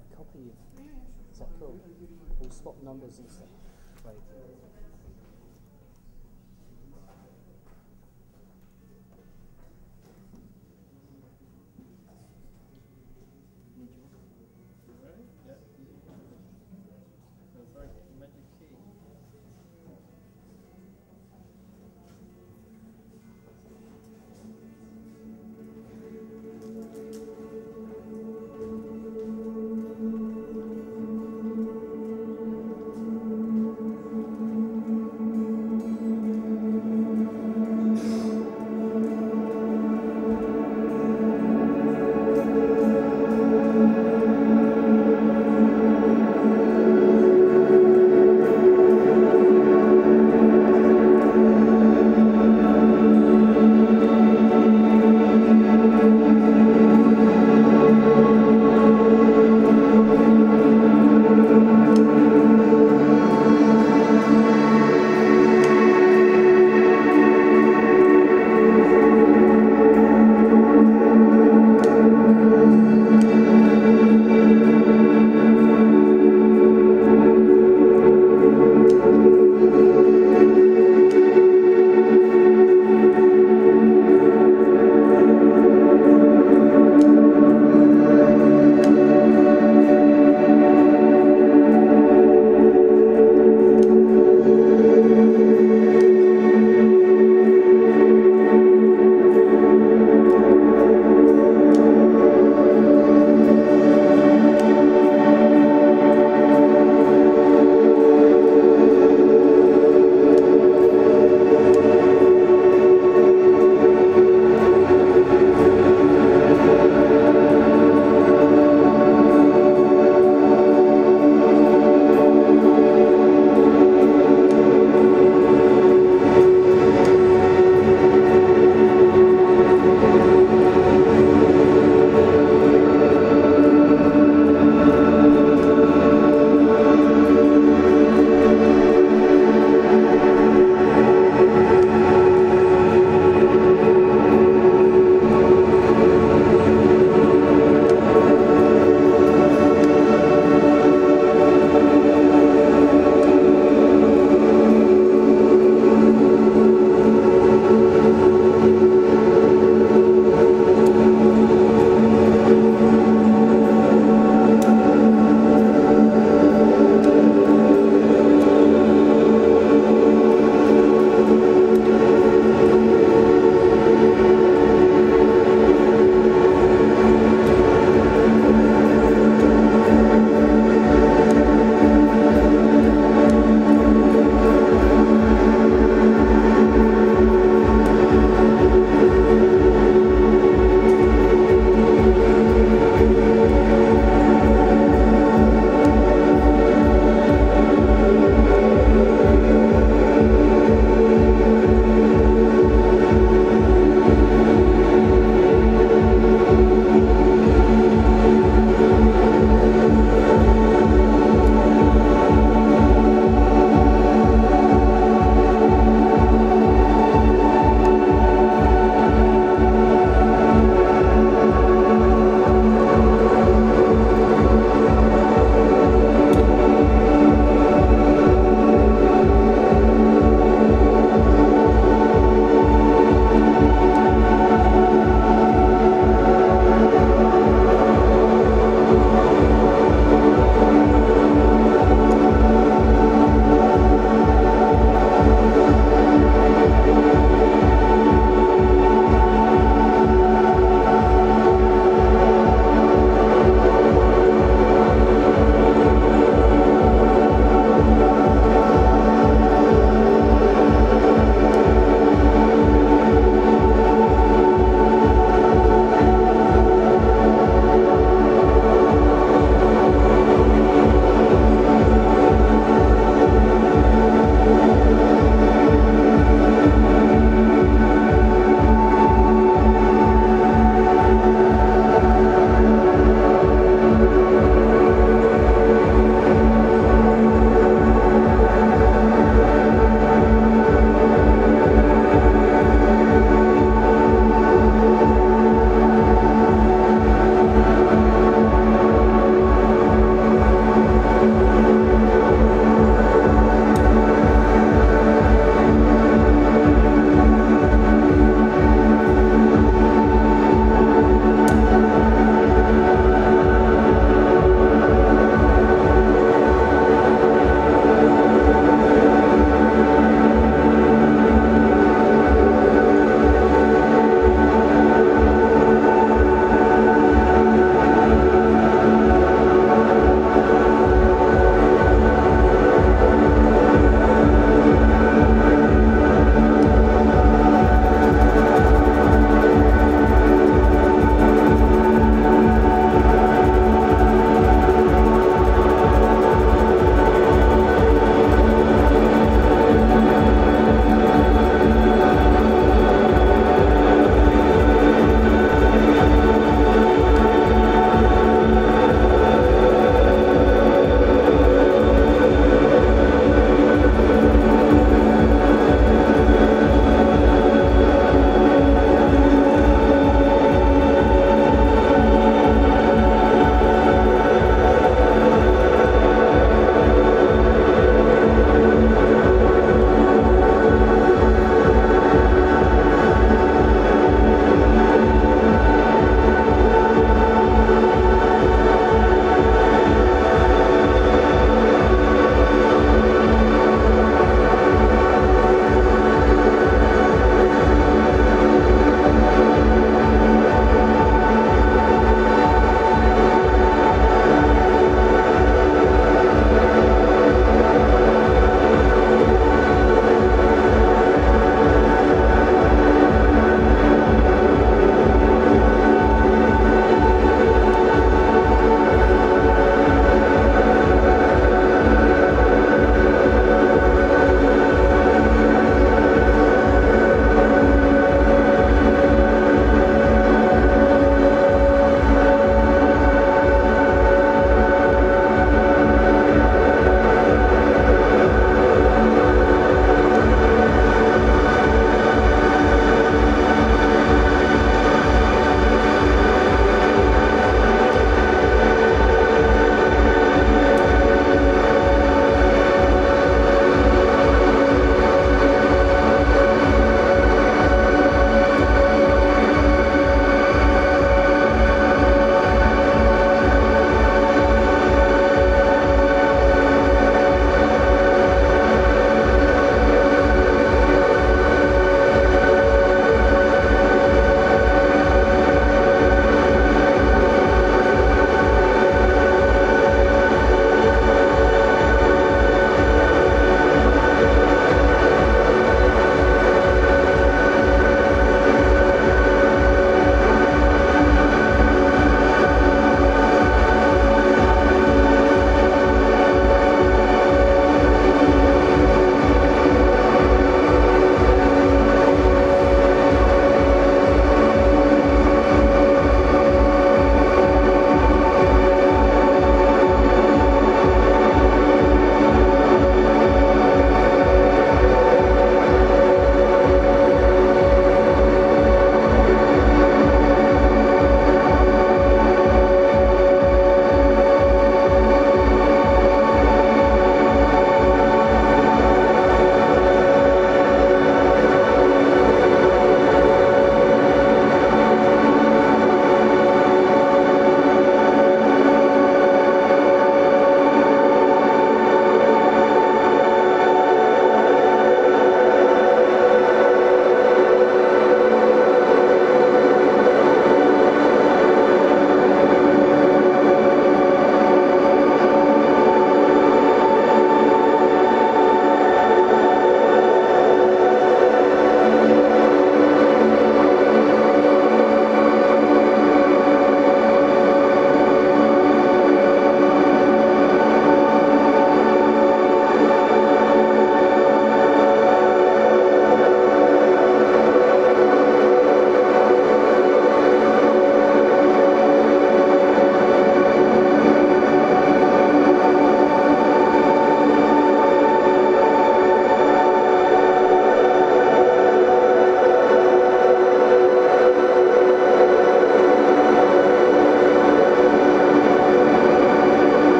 have copy of. Is that cool? We'll swap numbers and stuff. Great.